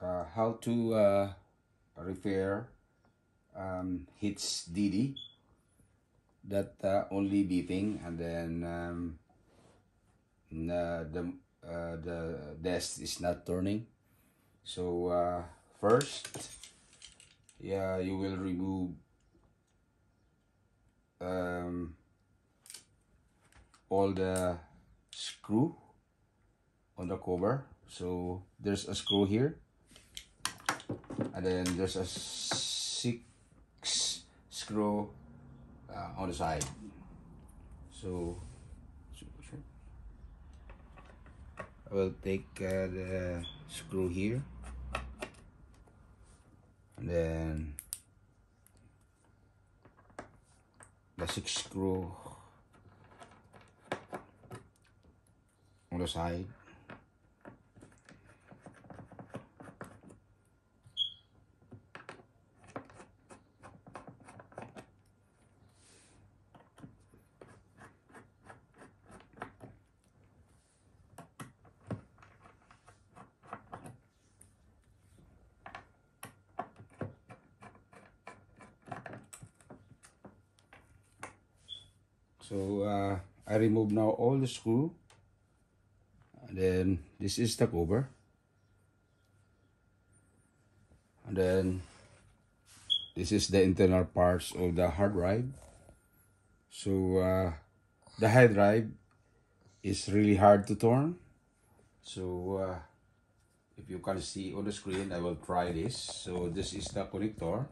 uh, how to uh, repair um, HDD that uh, only beeping and then um, the uh, the desk is not turning. So uh, first yeah you will remove um, all the screw on the cover. So there's a screw here and then there's a six screw uh, on the side. So I will take uh, the screw here. And then the six screw on the side So uh, I remove now all the screw. And then this is the cover. And then this is the internal parts of the hard drive. So uh, the hard drive is really hard to turn. So uh, if you can see on the screen, I will try this. So this is the connector.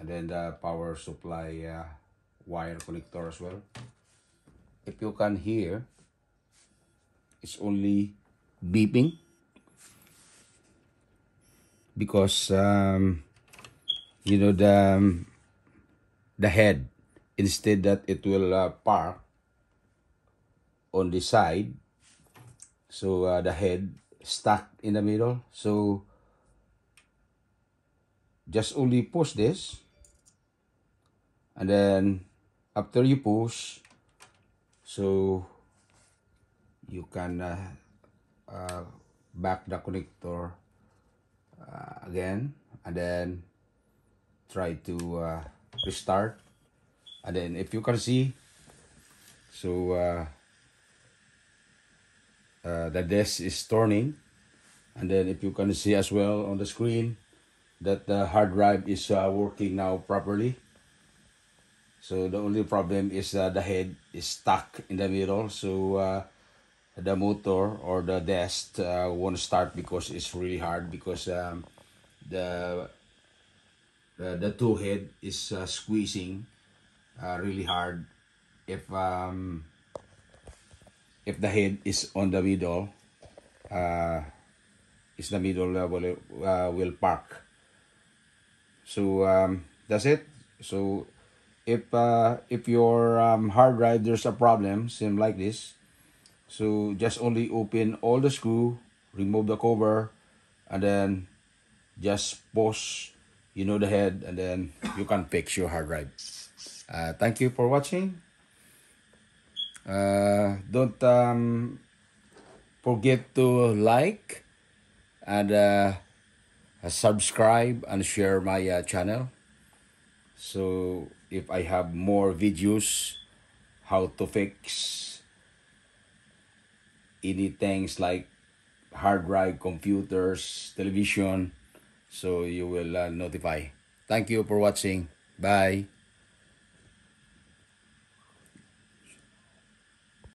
And then the power supply uh, wire connector as well. If you can hear, it's only beeping. Because um, you know the um, the head instead that it will uh, park on the side so uh, the head stuck in the middle. So just only push this and then after you push so you can uh, uh, back the connector uh, again. And then try to uh, restart. And then if you can see so uh, uh, the desk is turning. And then if you can see as well on the screen that the hard drive is working now properly so the only problem is uh, the head is stuck in the middle. So uh, the motor or the desk uh, won't start because it's really hard because um, the, the the two head is uh, squeezing uh, really hard. If um, if the head is on the middle, uh, is the middle uh, will uh, will park. So um, that's it. So if uh, if your um, hard drive there's a problem same like this. So just only open all the screw remove the cover and then just push you know the head and then you can fix your hard drive uh, thank you for watching. Uh, don't um, forget to like and uh, subscribe and share my uh, channel so if I have more videos how to fix any things like hard drive, computers, television, so you will uh, notify. Thank you for watching. Bye.